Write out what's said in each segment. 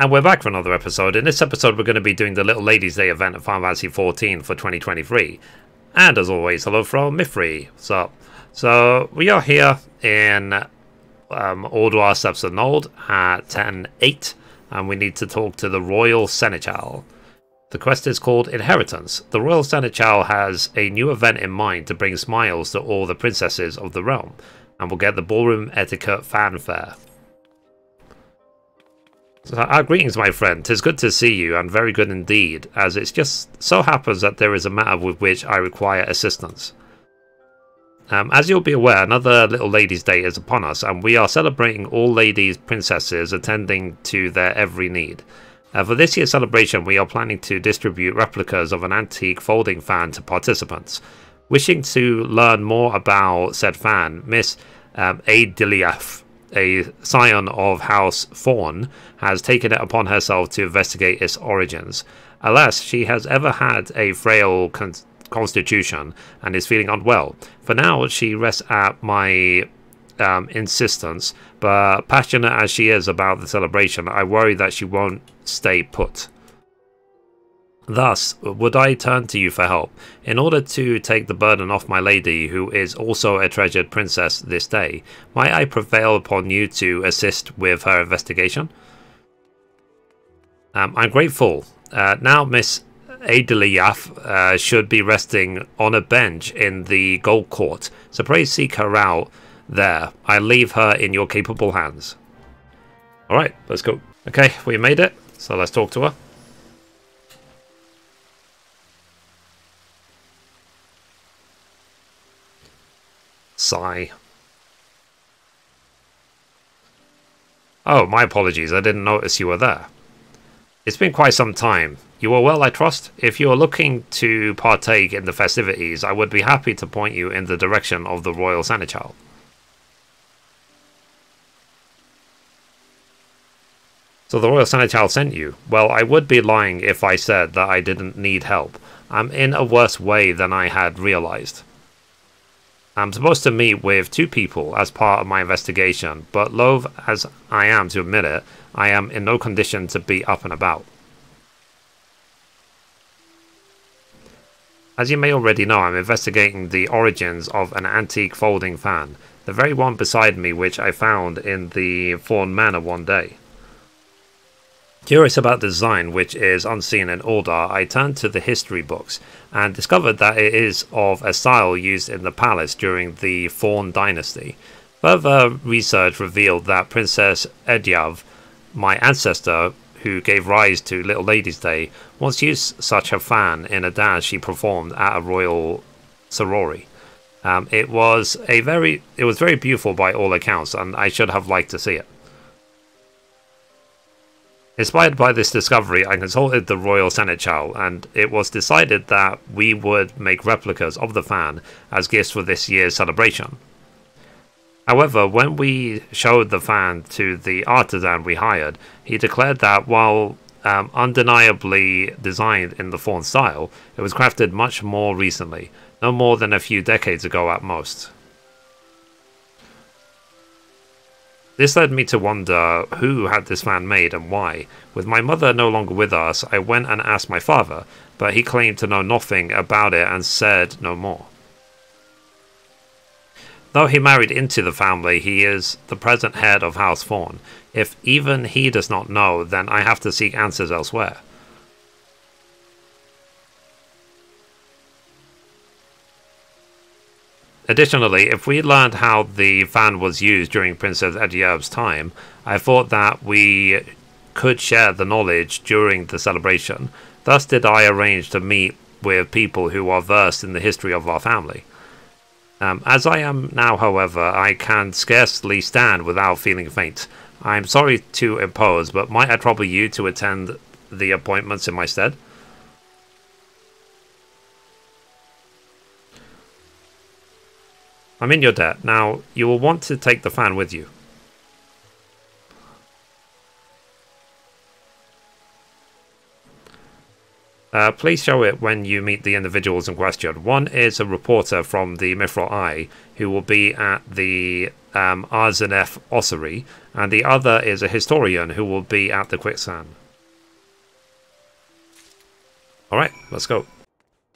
And we're back for another episode. In this episode, we're going to be doing the Little Ladies Day event at Final Fantasy XIV for 2023. And as always, hello from Mithrie. So, so we are here in um, of Nold at 10.8, and we need to talk to the Royal Seneschal. The quest is called Inheritance. The Royal Seneschal has a new event in mind to bring smiles to all the princesses of the realm, and will get the ballroom etiquette fanfare. So, our greetings, my friend. Tis good to see you, and very good indeed, as it just so happens that there is a matter with which I require assistance. Um, as you'll be aware, another Little Ladies' Day is upon us, and we are celebrating all ladies princesses attending to their every need. Uh, for this year's celebration, we are planning to distribute replicas of an antique folding fan to participants. Wishing to learn more about said fan, Miss um, Adeliaf a scion of House Fawn, has taken it upon herself to investigate its origins. Alas, she has ever had a frail con constitution and is feeling unwell. For now, she rests at my um, insistence, but passionate as she is about the celebration, I worry that she won't stay put. Thus, would I turn to you for help, in order to take the burden off my lady, who is also a treasured princess this day? Might I prevail upon you to assist with her investigation? Um, I'm grateful. Uh, now, Miss Adeliaf uh, should be resting on a bench in the Gold Court, so pray seek her out there. I leave her in your capable hands. Alright, let's go. Okay, we made it, so let's talk to her. Sigh. Oh, my apologies. I didn't notice you were there. It's been quite some time. You are well, I trust? If you are looking to partake in the festivities, I would be happy to point you in the direction of the Royal Seneschal. So the Royal Seneschal sent you? Well, I would be lying if I said that I didn't need help. I'm in a worse way than I had realized. I'm supposed to meet with two people as part of my investigation, but loath as I am to admit it, I am in no condition to be up and about. As you may already know, I'm investigating the origins of an antique folding fan, the very one beside me which I found in the Fawn Manor one day. Curious about the design, which is unseen in Ul'dah, I turned to the history books and discovered that it is of a style used in the palace during the Fawn dynasty. Further research revealed that Princess Edyav, my ancestor who gave rise to Little Ladies' Day, once used such a fan in a dance she performed at a royal sorority. Um, it was a very, it was very beautiful by all accounts, and I should have liked to see it. Inspired by this discovery, I consulted the Royal Seneschal, and it was decided that we would make replicas of the fan as gifts for this year's celebration. However, when we showed the fan to the artisan we hired, he declared that while um, undeniably designed in the fawn style, it was crafted much more recently, no more than a few decades ago at most. This led me to wonder who had this fan made and why. With my mother no longer with us, I went and asked my father, but he claimed to know nothing about it and said no more. Though he married into the family, he is the present head of House Fawn. If even he does not know, then I have to seek answers elsewhere. Additionally, if we learned how the fan was used during Princess Ediab's time, I thought that we could share the knowledge during the celebration. Thus did I arrange to meet with people who are versed in the history of our family. Um, as I am now, however, I can scarcely stand without feeling faint. I am sorry to impose, but might I trouble you to attend the appointments in my stead? I'm in your debt. Now, you will want to take the fan with you. Uh, please show it when you meet the individuals in question. One is a reporter from the Mithril Eye who will be at the um, Arrzaneth Ossuary, and the other is a historian who will be at the quicksand. Alright, let's go.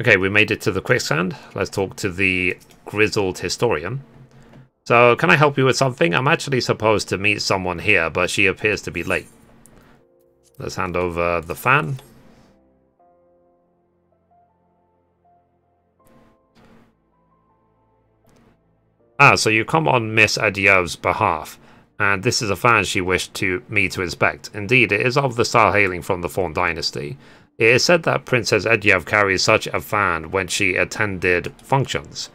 Okay, we made it to the quicksand. Let's talk to the grizzled historian. So, can I help you with something? I'm actually supposed to meet someone here, but she appears to be late. Let's hand over the fan. Ah, so you come on Miss Adyev's behalf, and this is a fan she wished to me to inspect. Indeed, it is of the style hailing from the Thorn dynasty. It is said that Princess Edyev carried such a fan when she attended functions.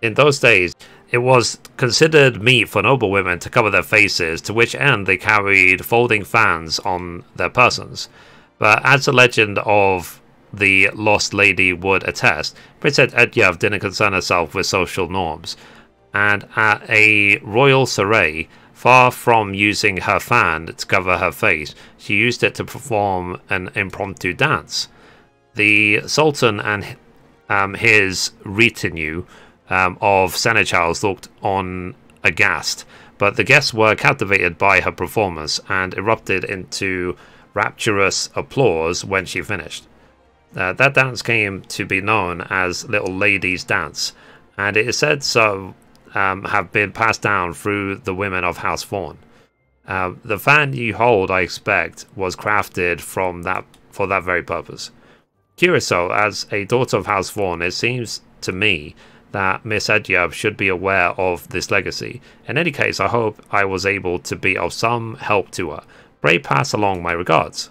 In those days, it was considered meet for noble women to cover their faces, to which end they carried folding fans on their persons. But as the legend of the Lost Lady would attest, Princess Edyev didn't concern herself with social norms and at a royal soiree, far from using her fan to cover her face, she used it to perform an impromptu dance. The Sultan and um, his retinue um, of seneschals looked on aghast, but the guests were captivated by her performance and erupted into rapturous applause when she finished. Uh, that dance came to be known as Little Lady's Dance, and it is said so um, have been passed down through the women of House Thorn. Uh, the fan you hold, I expect, was crafted from that for that very purpose. Curious though, as a daughter of House Thorn, it seems to me that Miss Edyev should be aware of this legacy. In any case, I hope I was able to be of some help to her. Pray pass along my regards.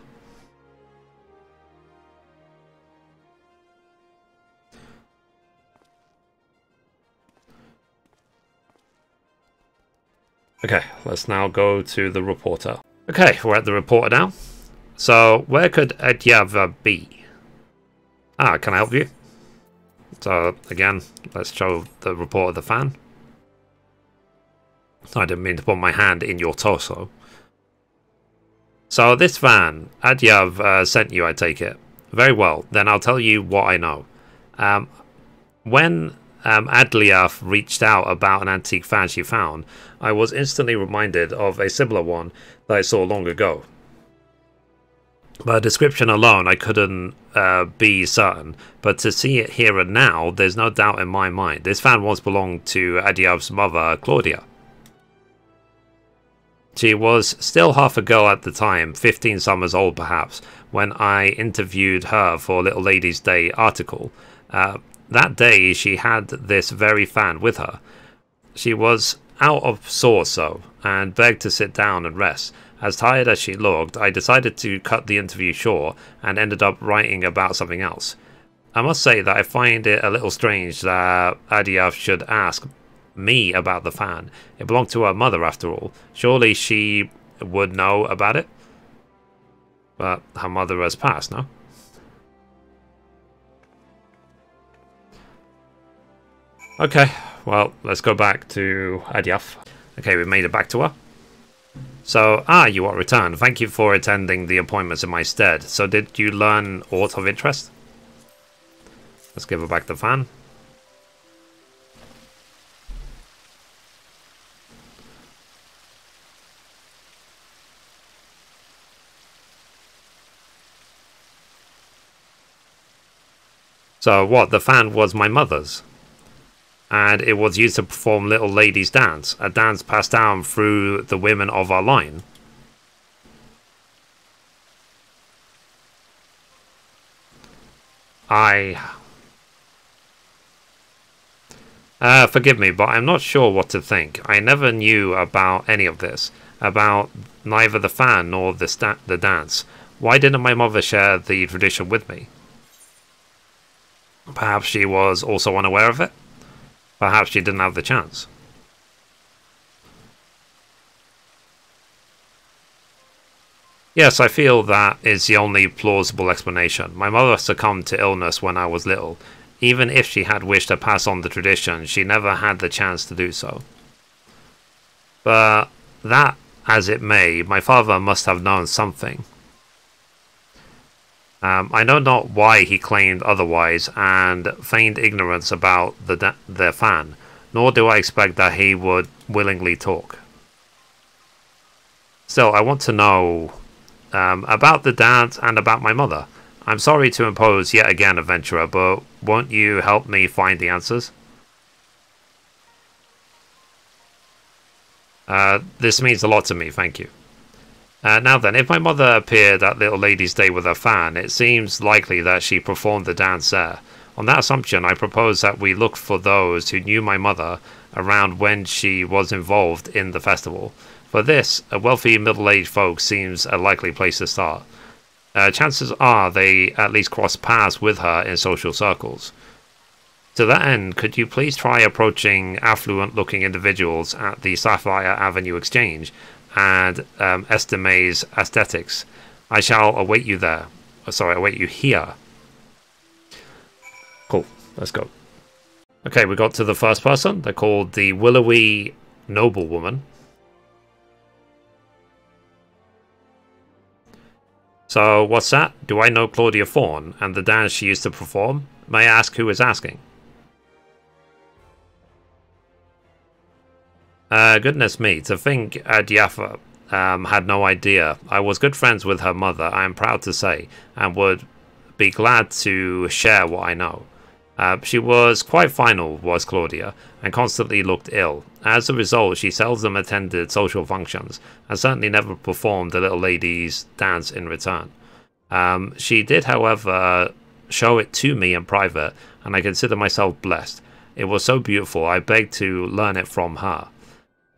Okay, let's now go to the reporter. Okay, we're at the reporter now. So, where could Edyava be? Ah, can I help you? So, again, let's show the reporter the fan. I didn't mean to put my hand in your torso. So, this van, Adyav uh, sent you, I take it. Very well, then I'll tell you what I know. Um, when um, reached out about an antique fan she found, I was instantly reminded of a similar one that I saw long ago. By description alone, I couldn't uh, be certain, but to see it here and now, there's no doubt in my mind. This fan once belonged to Adiav's mother, Claudia. She was still half a girl at the time, 15 summers old perhaps, when I interviewed her for Little Lady's Day article. Uh, that day, she had this very fan with her. She was out of sorts, though, and begged to sit down and rest. As tired as she looked, I decided to cut the interview short and ended up writing about something else. I must say that I find it a little strange that Adiaf should ask me about the fan. It belonged to her mother, after all. Surely she would know about it? But her mother has passed, no? Okay, well, let's go back to Adyaf. Okay, we've made it back to her. So, ah, you are returned. Thank you for attending the appointments in my stead. So, did you learn aught of interest? Let's give her back the fan. So what, the fan was my mother's? And it was used to perform Little Ladies Dance, a dance passed down through the women of our line. I... Uh, forgive me, but I'm not sure what to think. I never knew about any of this, about neither the fan nor the, the dance. Why didn't my mother share the tradition with me? Perhaps she was also unaware of it? Perhaps she didn't have the chance. Yes, I feel that is the only plausible explanation. My mother succumbed to illness when I was little. Even if she had wished to pass on the tradition, she never had the chance to do so. But that as it may, my father must have known something. Um, I know not why he claimed otherwise and feigned ignorance about the their fan, nor do I expect that he would willingly talk. Still, I want to know um, about the dance and about my mother. I'm sorry to impose yet again, adventurer, but won't you help me find the answers? Uh, this means a lot to me, thank you. Uh, now then, if my mother appeared at Little Lady's Day with a fan, it seems likely that she performed the dance there. On that assumption, I propose that we look for those who knew my mother around when she was involved in the festival. For this, a wealthy middle-aged folk seems a likely place to start. Uh, chances are they at least cross paths with her in social circles. To that end, could you please try approaching affluent-looking individuals at the Sapphire Avenue Exchange and um, Eshtaime's Aesthetics? I shall await you there. Oh, sorry, await you here. Cool. Let's go. Okay, we got to the first person. They're called the Willowy Noblewoman. So, what's that? Do I know Claudia Fawn and the dance she used to perform? May I ask who is asking? Uh, goodness me, to think Adiafa um, had no idea. I was good friends with her mother, I am proud to say, and would be glad to share what I know. Uh, she was quite final, was Claudia, and constantly looked ill. As a result, she seldom attended social functions, and certainly never performed the little lady's dance in return. Um, she did, however, show it to me in private, and I consider myself blessed. It was so beautiful, I begged to learn it from her.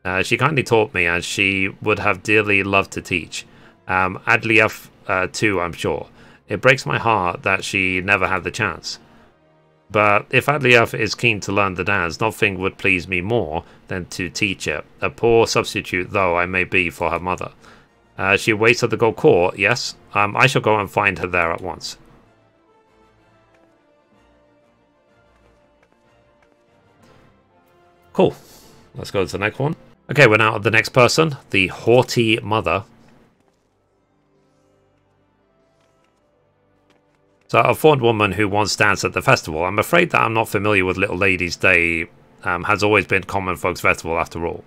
Uh, she kindly taught me, as she would have dearly loved to teach. Um, Adlief, uh, too, I'm sure. It breaks my heart that she never had the chance. But if Adlief is keen to learn the dance, nothing would please me more than to teach it, a poor substitute though I may be for her mother. Uh, she waits at the Gold Court, yes. Um, I shall go and find her there at once. Cool. Let's go to the next one. Okay, we're now at the next person, the haughty mother. So a fond woman who once danced at the festival. I'm afraid that I'm not familiar with Little Ladies' Day. Um, has always been Common Folks Festival after all.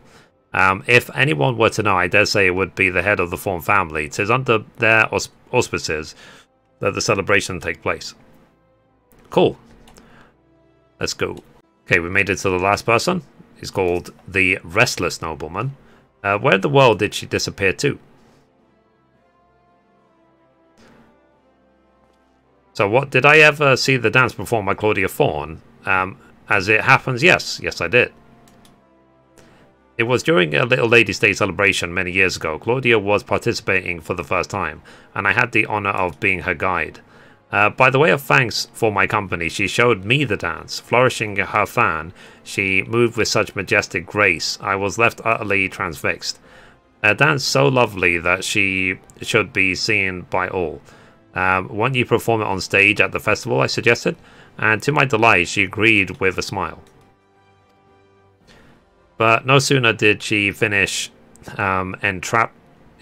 Um, if anyone were to know, I dare say it would be the head of the Fawn family. Tis under their aus auspices that the celebration take place. Cool. Let's go. Okay, we made it to the last person is called the Restless Nobleman. Uh, where in the world did she disappear to? So what, did I ever see the dance performed by Claudia Fawn? Um, as it happens, yes. Yes, I did. It was during a Little Ladies' Day celebration many years ago. Claudia was participating for the first time, and I had the honour of being her guide. Uh, by the way of thanks for my company, she showed me the dance. Flourishing her fan, she moved with such majestic grace, I was left utterly transfixed. A dance so lovely that she should be seen by all. Um, won't you perform it on stage at the festival, I suggested, and to my delight, she agreed with a smile. But no sooner did she finish um, entrap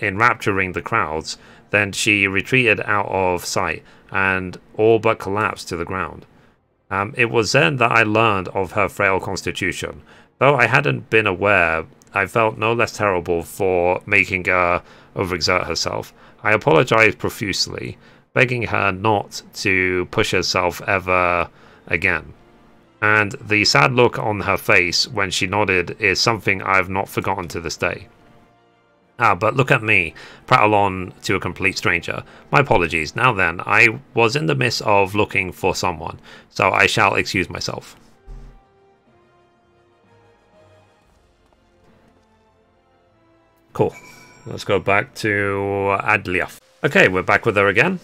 enrapturing the crowds than she retreated out of sight and all but collapsed to the ground. Um, it was then that I learned of her frail constitution. Though I hadn't been aware, I felt no less terrible for making her overexert herself. I apologized profusely, begging her not to push herself ever again. And the sad look on her face when she nodded is something I've not forgotten to this day. Ah, but look at me, prattle on to a complete stranger. My apologies. Now then, I was in the midst of looking for someone, so I shall excuse myself. Cool. Let's go back to Adliaf. Okay, we're back with her again.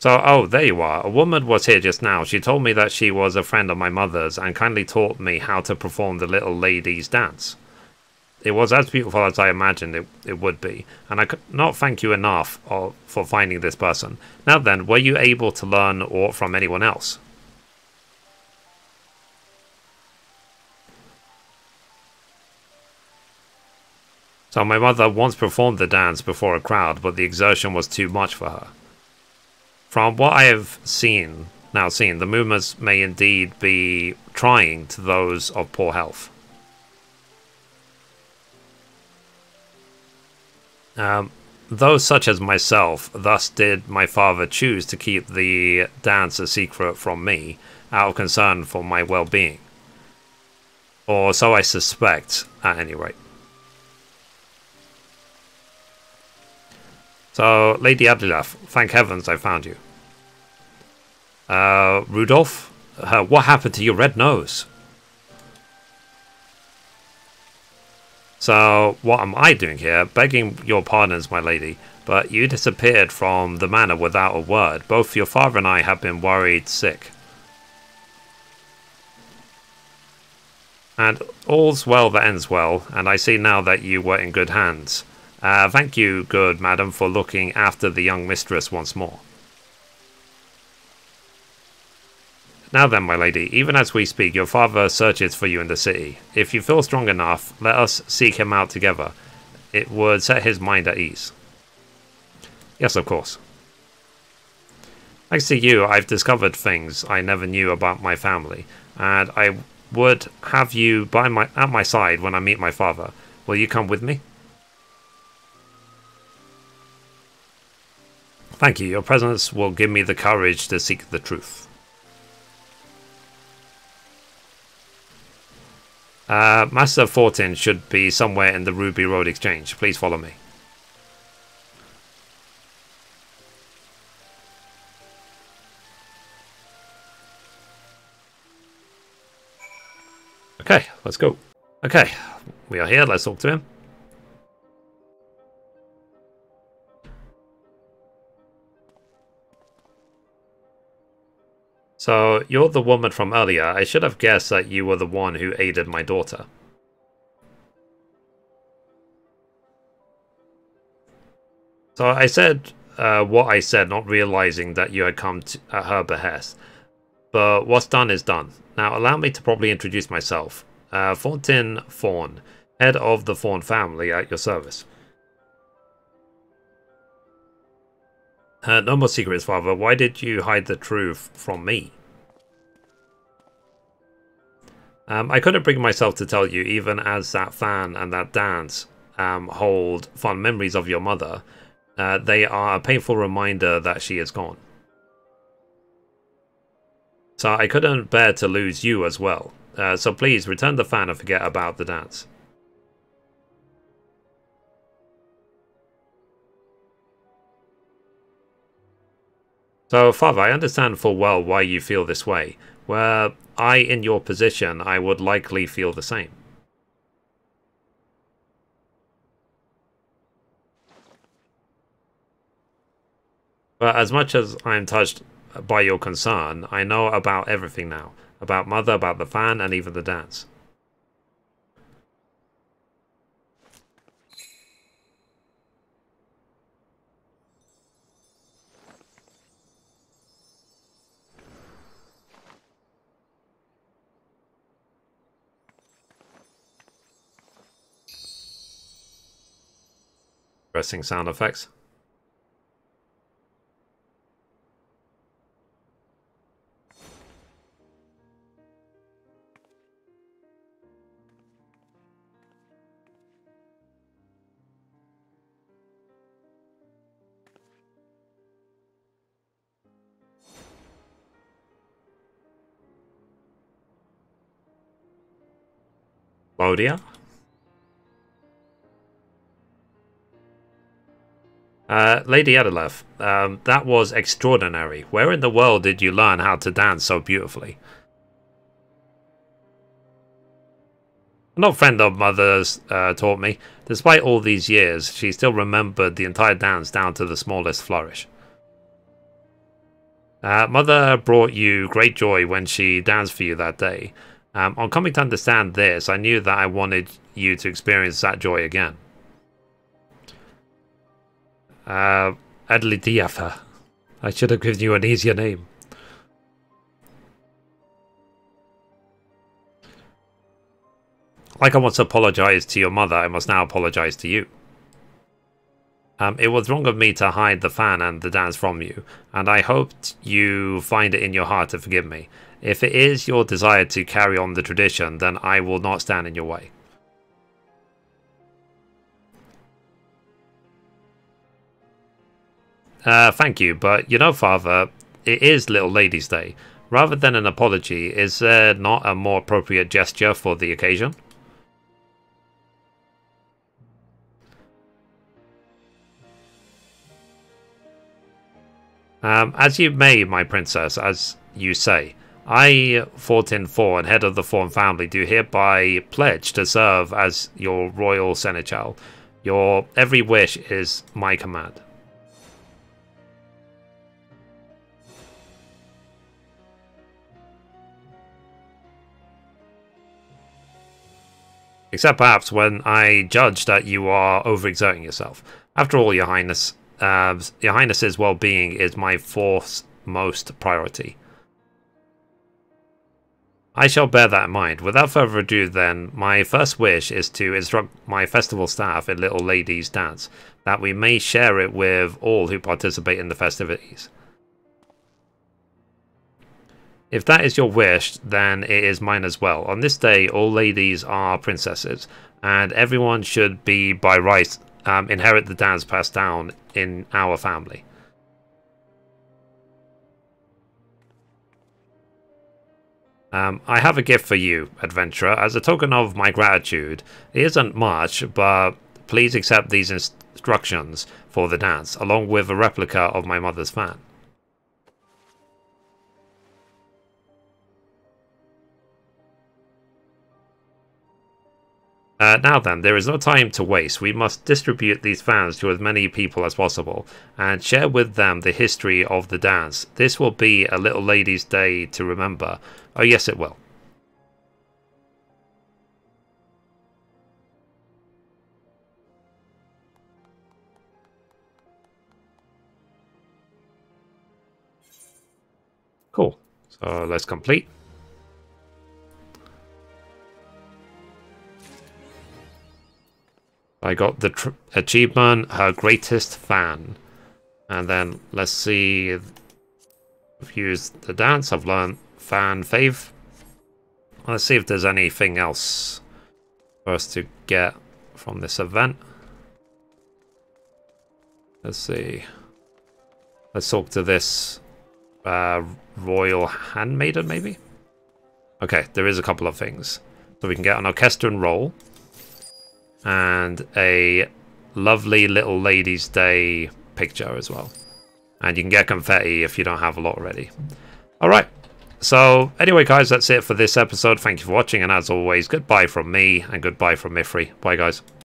So, oh, there you are. A woman was here just now. She told me that she was a friend of my mother's and kindly taught me how to perform the little lady's dance. It was as beautiful as I imagined it, it would be, and I could not thank you enough of, for finding this person. Now then, were you able to learn or from anyone else? So my mother once performed the dance before a crowd, but the exertion was too much for her. From what I have seen, now seen, the movements may indeed be trying to those of poor health. Um, those such as myself, thus did my father choose to keep the dance a secret from me, out of concern for my well-being. Or so I suspect, at any rate. So, Lady Adilaf, thank heavens I found you. Uh, Rudolph, uh, what happened to your red nose? So, what am I doing here? Begging your pardons, my lady, but you disappeared from the manor without a word. Both your father and I have been worried sick. And all's well that ends well, and I see now that you were in good hands. Uh, thank you, good madam, for looking after the young mistress once more. Now then, my lady, even as we speak, your father searches for you in the city. If you feel strong enough, let us seek him out together. It would set his mind at ease. Yes, of course. Thanks to you, I've discovered things I never knew about my family, and I would have you by my at my side when I meet my father. Will you come with me? Thank you. Your presence will give me the courage to seek the truth. Uh, Master Fortin should be somewhere in the Ruby Road Exchange. Please follow me. Okay, let's go. Okay, we are here. Let's talk to him. So, you're the woman from earlier. I should have guessed that you were the one who aided my daughter. So I said uh, what I said, not realizing that you had come to, at her behest. But what's done is done. Now, allow me to properly introduce myself. Uh, Fontin Fawn, head of the Fawn family at your service. Uh, no more secrets, father. Why did you hide the truth from me? Um, I couldn't bring myself to tell you, even as that fan and that dance um, hold fond memories of your mother. Uh, they are a painful reminder that she is gone. So I couldn't bear to lose you as well. Uh, so please return the fan and forget about the dance. So, Father, I understand full well why you feel this way. Were I in your position, I would likely feel the same. But as much as I am touched by your concern, I know about everything now. About Mother, about the fan, and even the dance. Interesting sound effects. Claudia? Uh, Lady Adelev, um, that was extraordinary. Where in the world did you learn how to dance so beautifully? An old friend of mother's uh, taught me. Despite all these years, she still remembered the entire dance down to the smallest flourish. Uh, mother brought you great joy when she danced for you that day. Um, on coming to understand this, I knew that I wanted you to experience that joy again. Uh, Adli Diafa. I should have given you an easier name. Like I once apologized to your mother, I must now apologize to you. Um, it was wrong of me to hide the fan and the dance from you, and I hoped you find it in your heart to forgive me. If it is your desire to carry on the tradition, then I will not stand in your way. Uh, thank you, but you know, Father, it is Little Ladies' Day. Rather than an apology, is there not a more appropriate gesture for the occasion? Um, as you may, my princess, as you say, I, Fortin and head of the Thorn family, do hereby pledge to serve as your royal seneschal. Your every wish is my command. Except perhaps when I judge that you are overexerting yourself. After all, your highness, uh, your highness's well-being is my foremost priority. I shall bear that in mind. Without further ado then, my first wish is to instruct my festival staff in Little Ladies Dance, that we may share it with all who participate in the festivities. If that is your wish, then it is mine as well. On this day, all ladies are princesses, and everyone should be, by right, um, inherit the dance passed down in our family. Um, I have a gift for you, adventurer. As a token of my gratitude, it isn't much, but please accept these instructions for the dance, along with a replica of my mother's fan. Uh, now then, there is no time to waste. We must distribute these fans to as many people as possible and share with them the history of the dance. This will be a little lady's day to remember. Oh yes, it will. Cool. So let's complete. I got the achievement, her greatest fan. And then let's see. I've used the dance, I've learned fan fave. Let's see if there's anything else for us to get from this event. Let's see. Let's talk to this uh, royal handmaiden, maybe? Okay, there is a couple of things. So we can get an orchestrion roll and a lovely little ladies' day picture as well. And you can get confetti if you don't have a lot already. Alright, so anyway guys, that's it for this episode. Thank you for watching, and as always, goodbye from me, and goodbye from Mithrie. Bye guys.